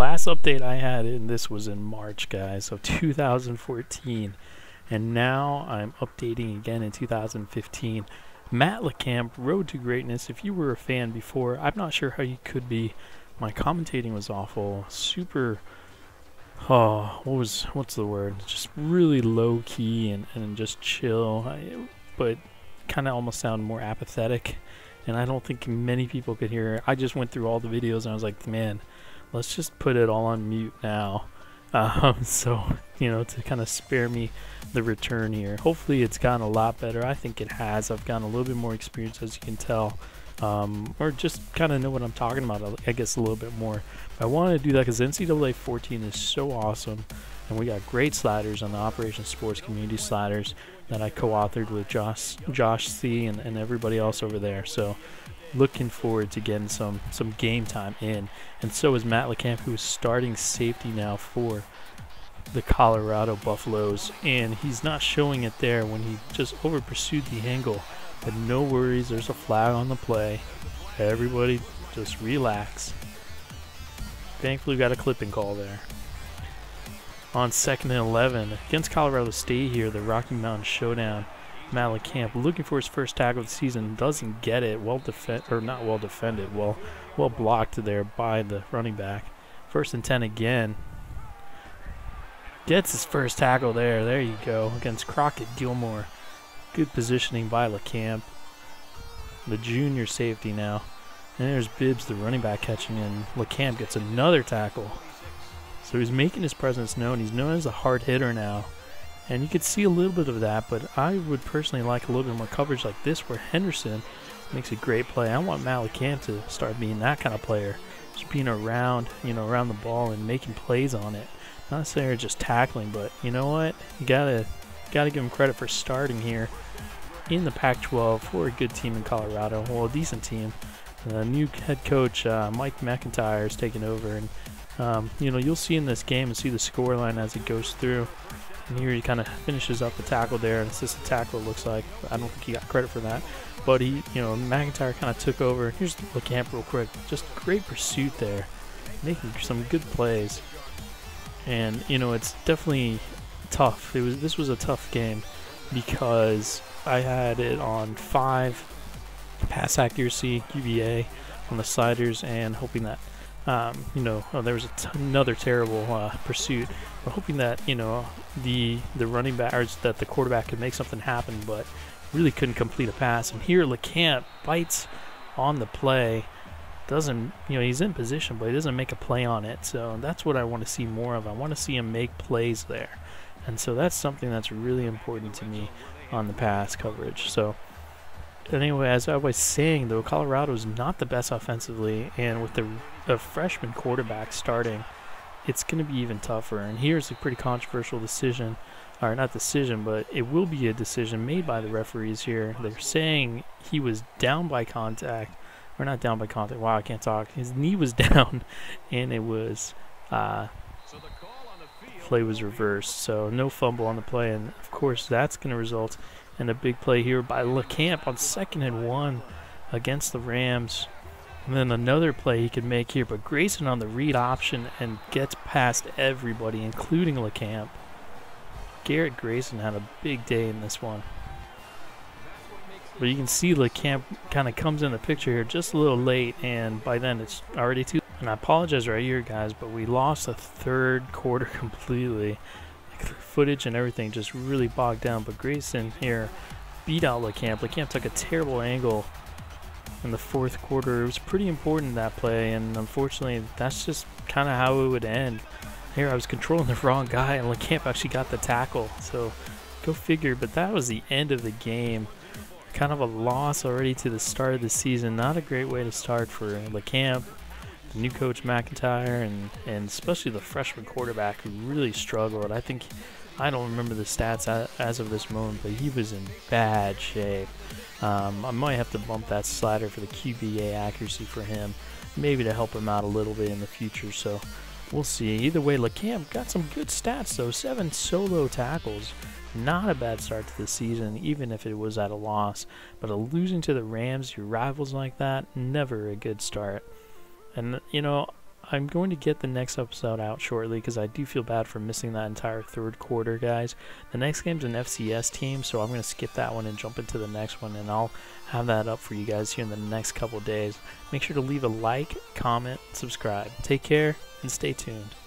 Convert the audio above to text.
last update I had, and this was in March, guys, of 2014. And now I'm updating again in 2015. Matt LeCamp, Road to Greatness. If you were a fan before, I'm not sure how you could be. My commentating was awful. Super. Oh, what was what's the word? Just really low key and, and just chill. I, but kind of almost sound more apathetic. And I don't think many people could hear. I just went through all the videos and I was like, man, let's just put it all on mute now. Um, so, you know, to kind of spare me the return here. Hopefully it's gotten a lot better. I think it has. I've gotten a little bit more experience as you can tell. Um, or just kind of know what I'm talking about, I guess, a little bit more. But I wanted to do that because NCAA 14 is so awesome. And we got great sliders on the Operation Sports Community Sliders that I co-authored with Josh, Josh C. And, and everybody else over there. So looking forward to getting some some game time in. And so is Matt LeCamp, who is starting safety now for the Colorado Buffaloes. And he's not showing it there when he just over pursued the angle. But no worries, there's a flag on the play. Everybody just relax. Thankfully, we got a clipping call there. On second and 11 against Colorado State here, the Rocky Mountain Showdown. Camp looking for his first tackle of the season, doesn't get it. Well defend or not well defended, well well blocked there by the running back. First and ten again. Gets his first tackle there. There you go against Crockett Gillmore. Good positioning by LeCamp. The junior safety now. And there's Bibbs, the running back, catching in. LeCamp gets another tackle. So he's making his presence known. He's known as a hard hitter now. And you could see a little bit of that, but I would personally like a little bit more coverage like this where Henderson makes a great play. I want Matt LeCamp to start being that kind of player. Just being around, you know, around the ball and making plays on it. Not necessarily just tackling, but you know what? You gotta gotta give him credit for starting here in the Pac-12 for a good team in Colorado. Well, a decent team. The new head coach uh, Mike MacIntyre is taking over, and um, you know you'll see in this game and see the scoreline as it goes through. And here he kind of finishes up the tackle there, and assisted tackle, it looks like. I don't think he got credit for that. But he, you know, MacIntyre kind of took over. Here's the camp real quick. Just great pursuit there, making some good plays. And, you know, it's definitely tough. It was This was a tough game because I had it on five pass accuracy, QBA on the sliders, and hoping that um, you know, oh, there was another terrible uh, pursuit. We're hoping that you know the the running back or that the quarterback could make something happen, but really couldn't complete a pass. And here LeCamp bites on the play. Doesn't you know he's in position, but he doesn't make a play on it. So that's what I want to see more of. I want to see him make plays there, and so that's something that's really important to me on the pass coverage. So anyway, as I was saying, though, Colorado is not the best offensively, and with the a freshman quarterback starting, it's going to be even tougher. And here's a pretty controversial decision, or not decision, but it will be a decision made by the referees here. They're saying he was down by contact, or not down by contact. Wow, I can't talk. His knee was down, and it was. Uh, play was reversed, so no fumble on the play, and of course that's going to result in a big play here by LeCamp on second and one against the Rams. And then another play he could make here, but Grayson on the read option and gets past everybody, including LeCamp. Garrett Grayson had a big day in this one. But you can see LeCamp kind of comes in the picture here just a little late, and by then it's already too. And I apologize right here, guys, but we lost the third quarter completely. Footage and everything just really bogged down. But Grayson here beat out LeCamp. LeCamp took a terrible angle in the fourth quarter. It was pretty important that play, and unfortunately, that's just kind of how it would end. Here, I was controlling the wrong guy, and LeCamp actually got the tackle. So, go figure. But that was the end of the game. Kind of a loss already to the start of the season. Not a great way to start for LeCamp, new coach MacIntyre and and especially the freshman quarterback who really struggled. I think I don't remember the stats as of this moment, but he was in bad shape. Um, I might have to bump that slider for the QBA accuracy for him, maybe to help him out a little bit in the future. So we'll see. Either way, LeCamp got some good stats though. Seven solo tackles. Not a bad start to the season, even if it was at a loss. But a losing to the Rams, your rivals like that, never a good start. And you know, I'm going to get the next episode out shortly because I do feel bad for missing that entire third quarter, guys. The next game's an FCS team, so I'm going to skip that one and jump into the next one, and I'll have that up for you guys here in the next couple days. Make sure to leave a like, comment, subscribe. Take care, and stay tuned.